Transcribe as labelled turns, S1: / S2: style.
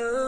S1: Oh.